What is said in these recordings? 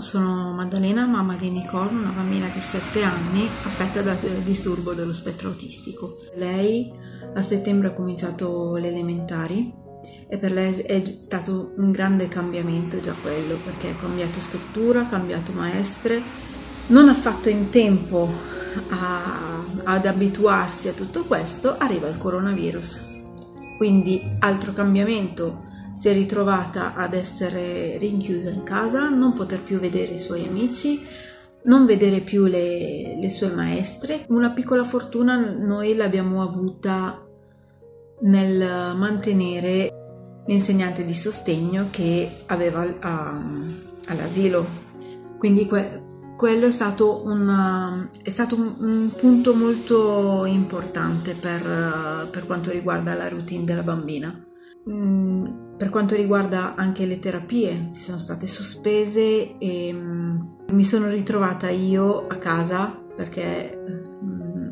sono Maddalena, mamma di Nicole, una bambina di 7 anni affetta da disturbo dello spettro autistico. Lei a settembre ha cominciato le elementari e per lei è stato un grande cambiamento già quello perché ha cambiato struttura, ha cambiato maestre, non ha fatto in tempo a, ad abituarsi a tutto questo, arriva il coronavirus. Quindi altro cambiamento si è ritrovata ad essere rinchiusa in casa, non poter più vedere i suoi amici, non vedere più le, le sue maestre. Una piccola fortuna noi l'abbiamo avuta nel mantenere l'insegnante di sostegno che aveva uh, all'asilo. Quindi que- quello è stato, un, è stato un, un, punto molto importante per, per, quanto riguarda la routine della bambina. Mm, per quanto riguarda anche le terapie, sono state sospese e mm, mi sono ritrovata io a casa perché mm,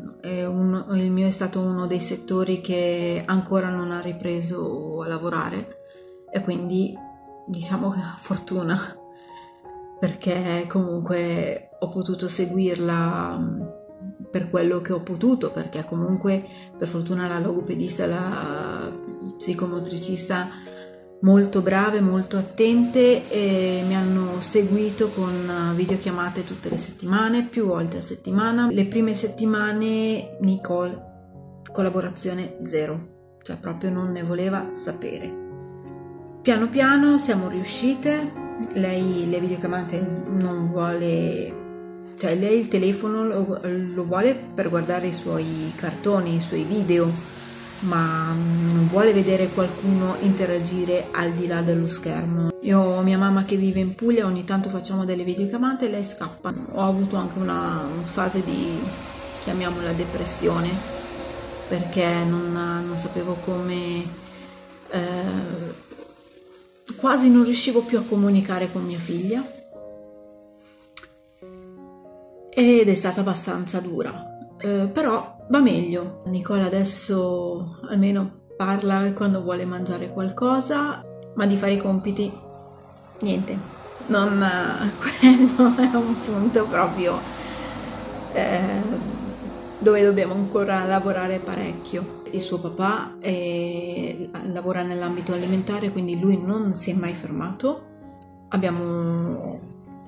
un, il mio è stato uno dei settori che ancora non ha ripreso a lavorare e quindi diciamo che fortuna perché comunque ho potuto seguirla per quello che ho potuto perché comunque per fortuna la logopedista la psicomotricista molto brave, molto attente e mi hanno seguito con videochiamate tutte le settimane, più volte a settimana. Le prime settimane Nicole, collaborazione zero, cioè proprio non ne voleva sapere. Piano piano siamo riuscite, lei le videochiamate non vuole, cioè lei il telefono lo, lo vuole per guardare i suoi cartoni, i suoi video ma non vuole vedere qualcuno interagire al di là dello schermo. Io ho mia mamma che vive in Puglia, ogni tanto facciamo delle videochiamate e lei scappa. Ho avuto anche una, fase di, chiamiamola depressione, perché non, non sapevo come... Eh, quasi non riuscivo più a comunicare con mia figlia ed è stata abbastanza dura. Eh, però va meglio. Nicola adesso almeno parla quando vuole mangiare qualcosa, ma di fare i compiti, niente. Non, quello è un punto proprio eh, dove dobbiamo ancora lavorare parecchio. Il suo papà è, lavora nell'ambito alimentare, quindi lui non si è mai fermato. Abbiamo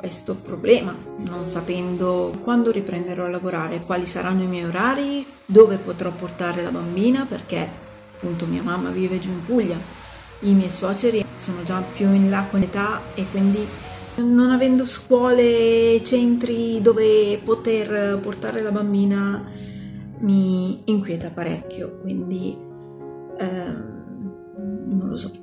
questo problema, non sapendo quando riprenderò a lavorare, quali saranno i miei orari, dove potrò portare la bambina, perché appunto mia mamma vive giù in Puglia, i miei suoceri sono già più in là con l'età e quindi non avendo scuole, centri dove poter portare la bambina mi inquieta parecchio, quindi ehm, non lo so.